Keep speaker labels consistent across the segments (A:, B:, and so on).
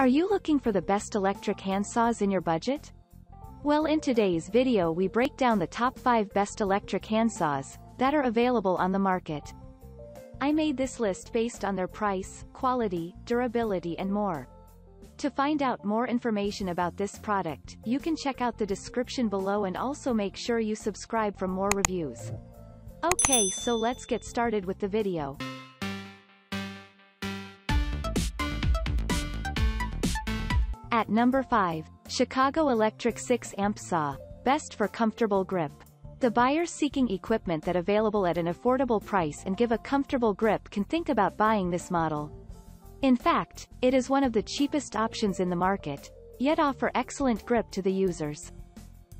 A: Are you looking for the best electric handsaws in your budget? Well in today's video we break down the top 5 best electric handsaws that are available on the market. I made this list based on their price, quality, durability and more. To find out more information about this product, you can check out the description below and also make sure you subscribe for more reviews. Okay so let's get started with the video. At number 5, Chicago Electric 6 Amp Saw. Best for comfortable grip. The buyer seeking equipment that available at an affordable price and give a comfortable grip can think about buying this model. In fact, it is one of the cheapest options in the market, yet offer excellent grip to the users.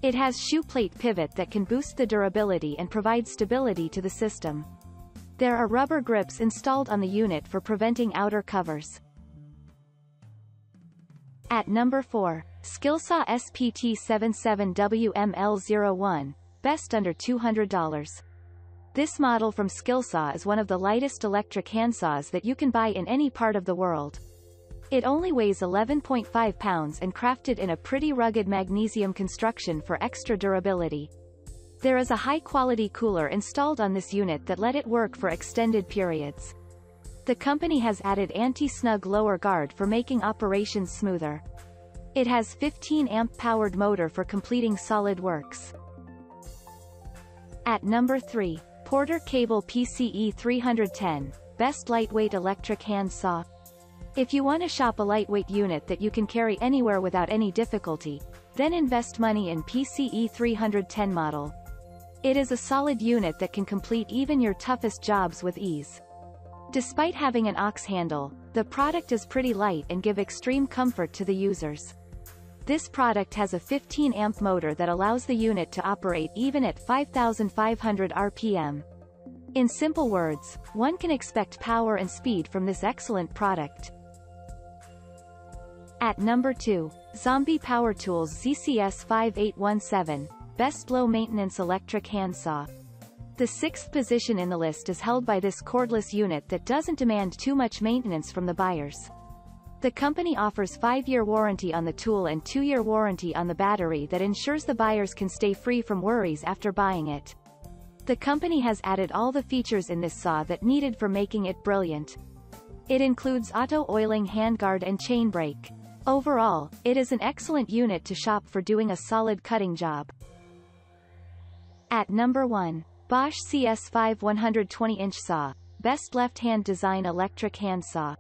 A: It has shoe plate pivot that can boost the durability and provide stability to the system. There are rubber grips installed on the unit for preventing outer covers. At number 4, Skilsaw SPT77WML01, best under $200. This model from Skilsaw is one of the lightest electric handsaws that you can buy in any part of the world. It only weighs 11.5 pounds and crafted in a pretty rugged magnesium construction for extra durability. There is a high-quality cooler installed on this unit that let it work for extended periods. The company has added anti-snag lower guard for making operations smoother. It has 15 amp powered motor for completing solid works. At number 3, Porter Cable PCE 310, Best Lightweight Electric Hand Saw. If you want to shop a lightweight unit that you can carry anywhere without any difficulty, then invest money in PCE 310 model. It is a solid unit that can complete even your toughest jobs with ease. Despite having an aux handle, the product is pretty light and give extreme comfort to the users. This product has a 15 amp motor that allows the unit to operate even at 5500 RPM. In simple words, one can expect power and speed from this excellent product. At number 2, Zombi Power Tools ZCS 5817, Best Low Maintenance Electric Handsaw. The sixth position in the list is held by this cordless unit that doesn't demand too much maintenance from the buyers. The company offers 5-year warranty on the tool and 2-year warranty on the battery that ensures the buyers can stay free from worries after buying it. The company has added all the features in this saw that needed for making it brilliant. It includes auto-oiling handguard and chain brake. Overall, it is an excellent unit to shop for doing a solid cutting job. At number 1. Bosch CS5 120-inch saw, best left-hand design electric handsaw.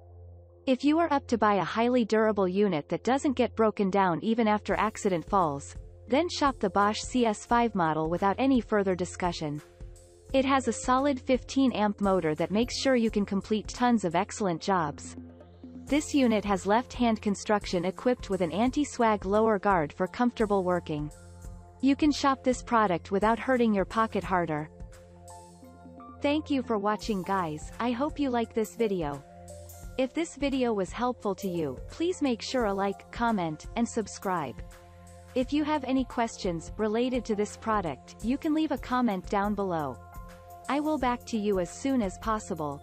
A: If you are up to buy a highly durable unit that doesn't get broken down even after accident falls, then shop the Bosch CS5 model without any further discussion. It has a solid 15 amp motor that makes sure you can complete tons of excellent jobs. This unit has left-hand construction equipped with an anti-snag lower guard for comfortable working. You can shop this product without hurting your pocket harder. Thank you for watching guys, I hope you like this video. If this video was helpful to you, please make sure a like, comment, and subscribe. If you have any questions related to this product, you can leave a comment down below. I will back to you as soon as possible.